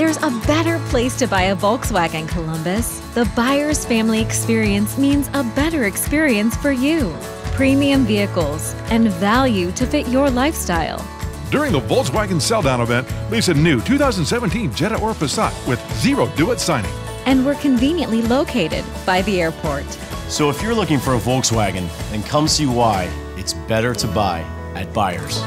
There's a better place to buy a Volkswagen Columbus. The Byers family experience means a better experience for you. Premium vehicles and value to fit your lifestyle. During the Volkswagen Sell Down event, lease a new 2017 Jetta or Passat with zero do-it signing. And we're conveniently located by the airport. So if you're looking for a Volkswagen, then come see why it's better to buy at Byers.